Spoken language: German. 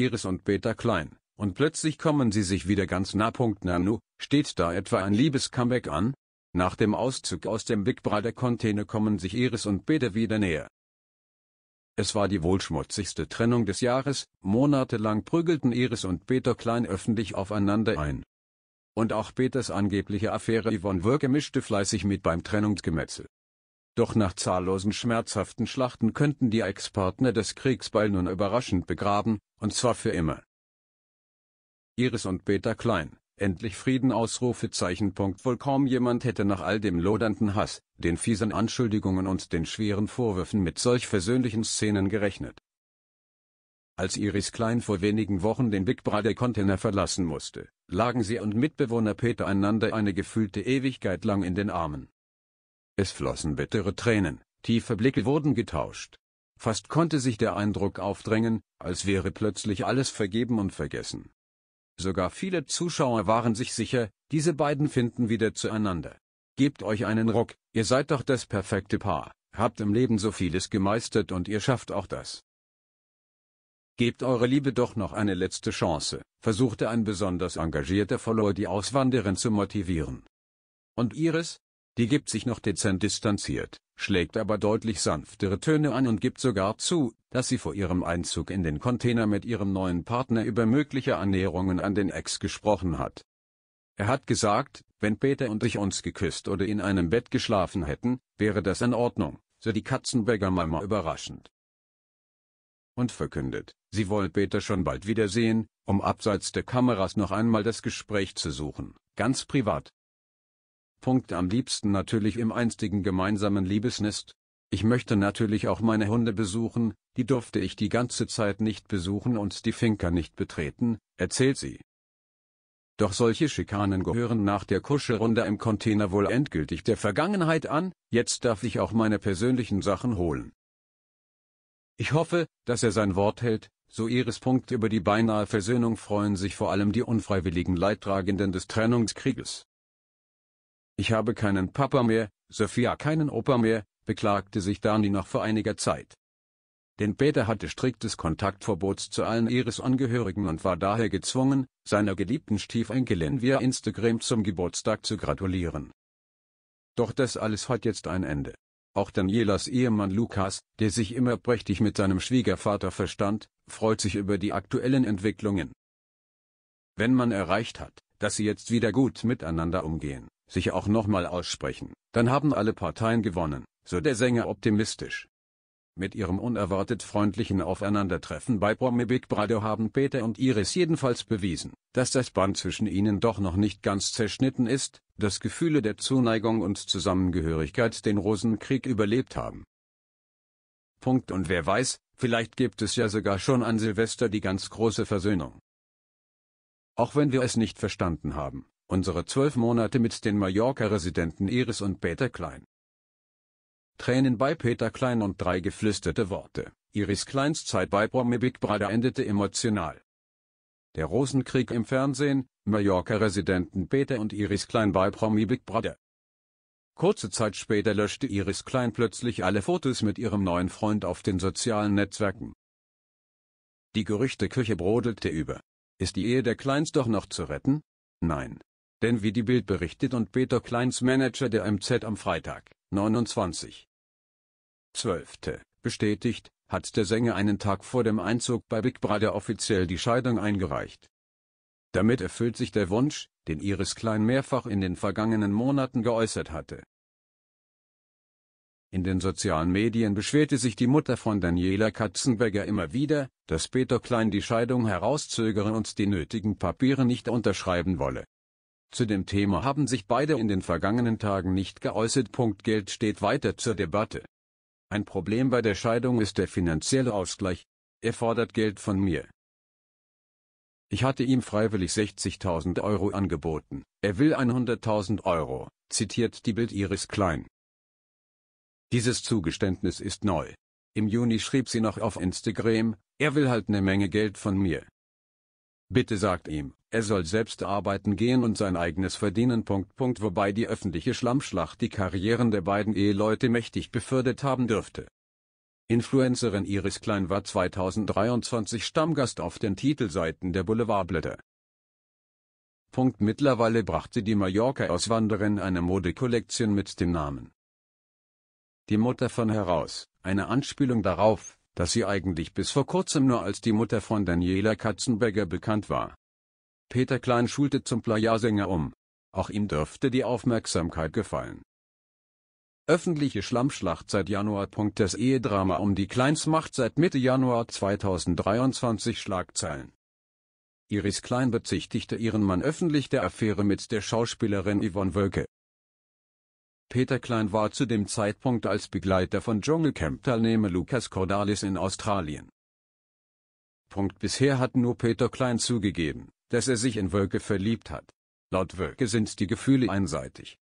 Iris und Peter Klein, und plötzlich kommen sie sich wieder ganz nah. Nanu, steht da etwa ein Liebes-Comeback an? Nach dem Auszug aus dem Big Brother Container kommen sich Iris und Peter wieder näher. Es war die wohl schmutzigste Trennung des Jahres, monatelang prügelten Iris und Peter Klein öffentlich aufeinander ein. Und auch Peters angebliche Affäre Yvonne Würke mischte fleißig mit beim Trennungsgemetzel. Doch nach zahllosen schmerzhaften Schlachten könnten die Ex-Partner des Kriegsbeil nun überraschend begraben, und zwar für immer. Iris und Peter Klein, endlich Frieden Ausrufezeichen. Wohl kaum jemand hätte nach all dem lodernden Hass, den fiesen Anschuldigungen und den schweren Vorwürfen mit solch versöhnlichen Szenen gerechnet. Als Iris Klein vor wenigen Wochen den Big Brother Container verlassen musste, lagen sie und Mitbewohner Peter einander eine gefühlte Ewigkeit lang in den Armen. Es flossen bittere Tränen, tiefe Blicke wurden getauscht. Fast konnte sich der Eindruck aufdrängen, als wäre plötzlich alles vergeben und vergessen. Sogar viele Zuschauer waren sich sicher, diese beiden finden wieder zueinander. Gebt euch einen Ruck, ihr seid doch das perfekte Paar, habt im Leben so vieles gemeistert und ihr schafft auch das. Gebt eure Liebe doch noch eine letzte Chance, versuchte ein besonders engagierter Follower die Auswanderin zu motivieren. Und Iris? Die gibt sich noch dezent distanziert, schlägt aber deutlich sanftere Töne an und gibt sogar zu, dass sie vor ihrem Einzug in den Container mit ihrem neuen Partner über mögliche Annäherungen an den Ex gesprochen hat. Er hat gesagt, wenn Peter und ich uns geküsst oder in einem Bett geschlafen hätten, wäre das in Ordnung, so die Katzenberger Mama überraschend. Und verkündet, sie wolle Peter schon bald wiedersehen, um abseits der Kameras noch einmal das Gespräch zu suchen, ganz privat. Punkt am liebsten natürlich im einstigen gemeinsamen Liebesnest. Ich möchte natürlich auch meine Hunde besuchen, die durfte ich die ganze Zeit nicht besuchen und die Finca nicht betreten, erzählt sie. Doch solche Schikanen gehören nach der Kuschelrunde im Container wohl endgültig der Vergangenheit an, jetzt darf ich auch meine persönlichen Sachen holen. Ich hoffe, dass er sein Wort hält, so Iris. Punkt über die beinahe Versöhnung freuen sich vor allem die unfreiwilligen Leidtragenden des Trennungskrieges. Ich habe keinen Papa mehr, Sophia keinen Opa mehr, beklagte sich Dani noch vor einiger Zeit. Denn Peter hatte striktes Kontaktverbot zu allen Iris-Angehörigen und war daher gezwungen, seiner geliebten Stiefenkelin via Instagram zum Geburtstag zu gratulieren. Doch das alles hat jetzt ein Ende. Auch Danielas Ehemann Lukas, der sich immer prächtig mit seinem Schwiegervater verstand, freut sich über die aktuellen Entwicklungen. Wenn man erreicht hat, dass sie jetzt wieder gut miteinander umgehen, sich auch nochmal aussprechen, dann haben alle Parteien gewonnen, so der Sänger optimistisch. Mit ihrem unerwartet freundlichen Aufeinandertreffen bei Promi Big Brother haben Peter und Iris jedenfalls bewiesen, dass das Band zwischen ihnen doch noch nicht ganz zerschnitten ist, dass Gefühle der Zuneigung und Zusammengehörigkeit den Rosenkrieg überlebt haben. Punkt und wer weiß, vielleicht gibt es ja sogar schon an Silvester die ganz große Versöhnung. Auch wenn wir es nicht verstanden haben, Unsere zwölf Monate mit den Mallorca-Residenten Iris und Peter Klein. Tränen bei Peter Klein und drei geflüsterte Worte. Iris Kleins Zeit bei Promi Big Brother endete emotional. Der Rosenkrieg im Fernsehen, Mallorca-Residenten Peter und Iris Klein bei Promi Big Brother. Kurze Zeit später löschte Iris Klein plötzlich alle Fotos mit ihrem neuen Freund auf den sozialen Netzwerken. Die Gerüchteküche brodelte über. Ist die Ehe der Kleins doch noch zu retten? Nein. Denn wie die Bild berichtet und Peter Kleins Manager der MZ am Freitag, 29. 12. bestätigt, hat der Sänger einen Tag vor dem Einzug bei Big Brother offiziell die Scheidung eingereicht. Damit erfüllt sich der Wunsch, den Iris Klein mehrfach in den vergangenen Monaten geäußert hatte. In den sozialen Medien beschwerte sich die Mutter von Daniela Katzenberger immer wieder, dass Peter Klein die Scheidung herauszögere und die nötigen Papiere nicht unterschreiben wolle. Zu dem Thema haben sich beide in den vergangenen Tagen nicht geäußert. Geld steht weiter zur Debatte. Ein Problem bei der Scheidung ist der finanzielle Ausgleich. Er fordert Geld von mir. Ich hatte ihm freiwillig 60.000 Euro angeboten, er will 100.000 Euro, zitiert die Bild Iris Klein. Dieses Zugeständnis ist neu. Im Juni schrieb sie noch auf Instagram, er will halt ne Menge Geld von mir. Bitte sagt ihm, er soll selbst arbeiten gehen und sein eigenes verdienen. Punkt, Punkt, wobei die öffentliche Schlammschlacht die Karrieren der beiden Eheleute mächtig befördert haben dürfte. Influencerin Iris Klein war 2023 Stammgast auf den Titelseiten der Boulevardblätter. Punkt Mittlerweile brachte die Mallorca-Auswanderin eine Modekollektion mit dem Namen Die Mutter von heraus, eine Anspielung darauf, dass sie eigentlich bis vor kurzem nur als die Mutter von Daniela Katzenberger bekannt war. Peter Klein schulte zum Playa-Sänger um. Auch ihm dürfte die Aufmerksamkeit gefallen. Öffentliche Schlammschlacht seit Januar. Das Ehedrama um die Kleins macht seit Mitte Januar 2023 Schlagzeilen. Iris Klein bezichtigte ihren Mann öffentlich der Affäre mit der Schauspielerin Yvonne Wölke. Peter Klein war zu dem Zeitpunkt als Begleiter von Dschungelcamp-Teilnehmer Lucas Cordalis in Australien. Punkt Bisher hat nur Peter Klein zugegeben, dass er sich in Wölke verliebt hat. Laut Wölke sind die Gefühle einseitig.